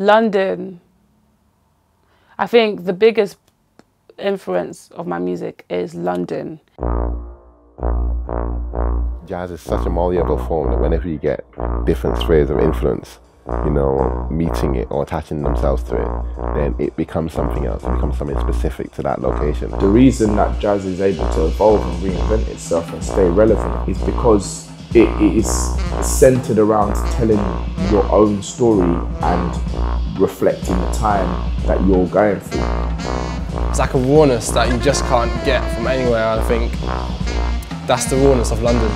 London. I think the biggest influence of my music is London. Jazz is such a malleable form that whenever you get different spheres of influence, you know, meeting it or attaching themselves to it, then it becomes something else. It becomes something specific to that location. The reason that jazz is able to evolve and reinvent itself and stay relevant is because it is centered around telling your own story and reflecting the time that you're going through. It's like a rawness that you just can't get from anywhere. I think that's the rawness of London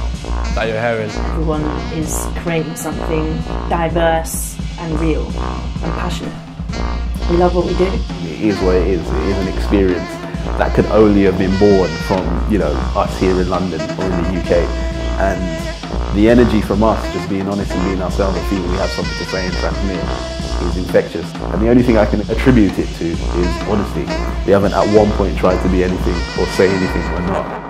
that you're hearing. Everyone is creating something diverse and real and passionate. We love what we do. It is what it is. It is an experience that could only have been born from, you know, us here in London or in the UK. And the energy from us, just being honest and being ourselves and feeling we have something to say and transmit, is infectious. And the only thing I can attribute it to is honesty. We haven't at one point tried to be anything or say anything we're not.